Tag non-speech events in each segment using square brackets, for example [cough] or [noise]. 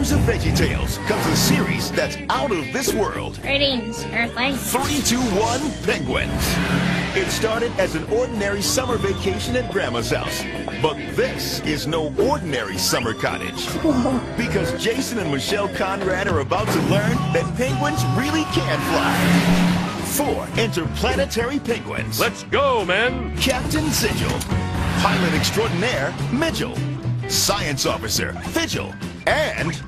creators of VeggieTales comes a series that's out of this world. Greetings, Earthling. 321 Penguins. It started as an ordinary summer vacation at Grandma's house. But this is no ordinary summer cottage. [laughs] Because Jason and Michelle Conrad are about to learn that penguins really can fly. Four interplanetary penguins. Let's go, men! Captain Zidgel. Pilot extraordinaire, Midgel. Science officer, Fidgel. And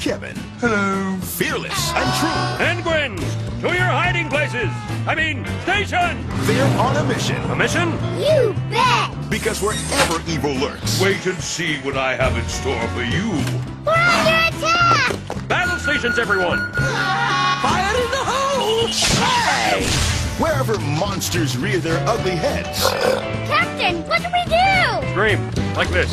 Kevin. Hello. Fearless and true. and Penguins! To your hiding places! I mean, station! They're on a mission. A mission? You bet! Because wherever evil lurks, Wait and see what I have in store for you. We're under attack! Battle stations, everyone! fire in the hole! Hey! Wherever monsters rear their ugly heads, [gasps] Captain, what do we do? Scream, like this.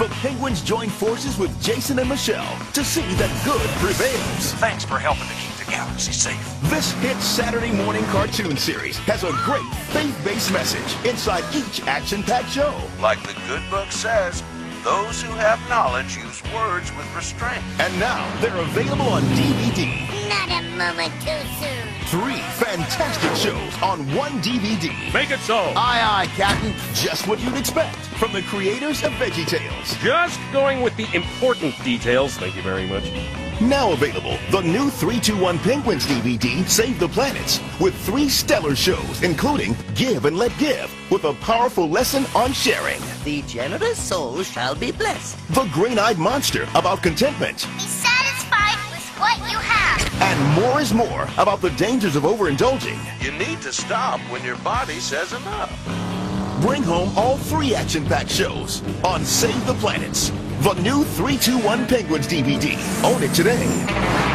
The penguins join forces with Jason and Michelle to see that good prevails. Thanks for helping to keep the galaxy safe. This hit Saturday morning cartoon series has a great faith-based message inside each action-packed show. Like the good book says, those who have knowledge use words with restraint. And now they're available on DVD. Not a moment too soon. Three fantastic shows on one DVD. Make it so! Aye, aye, Captain. Just what you'd expect from the creators of VeggieTales. Just going with the important details, thank you very much. Now available, the new 321 Penguins DVD, Save the Planets, with three stellar shows, including Give and Let Give, with a powerful lesson on sharing. The generous soul shall be blessed. The Green-Eyed Monster, about contentment. Be satisfied with what you have. And more is more, about the dangers of overindulging. You need to stop when your body says enough. Bring home all three action-packed shows on Save the Planets, the new 321 Penguins DVD. Own it today.